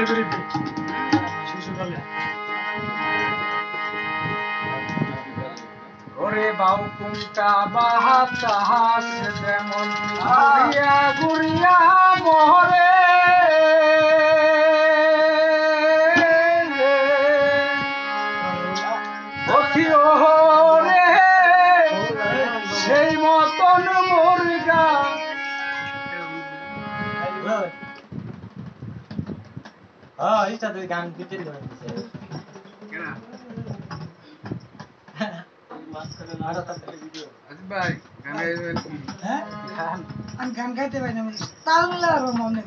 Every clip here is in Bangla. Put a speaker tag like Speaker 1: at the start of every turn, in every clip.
Speaker 1: শিশুকালের করে। শিশুকালে
Speaker 2: ওরে বাউ কুমটা বাহাতাস যেমন ঘুরিয়া ঘুরিয়া মরে
Speaker 1: তুই গান দিতে করে দিছে আরও তাড়াতাড়ি ভিডিও
Speaker 2: ভাই গান
Speaker 3: আমি গাইতে পারি না আমি তাল মিলা আর মনে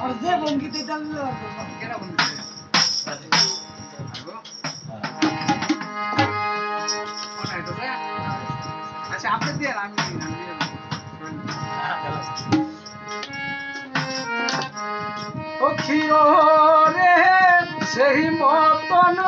Speaker 3: আর যে ভঙ্গিতে তাল মিলা
Speaker 2: আচ্ছা আপনি দিয়ে আমি গান দিয়ে অখিও রে সেই মতন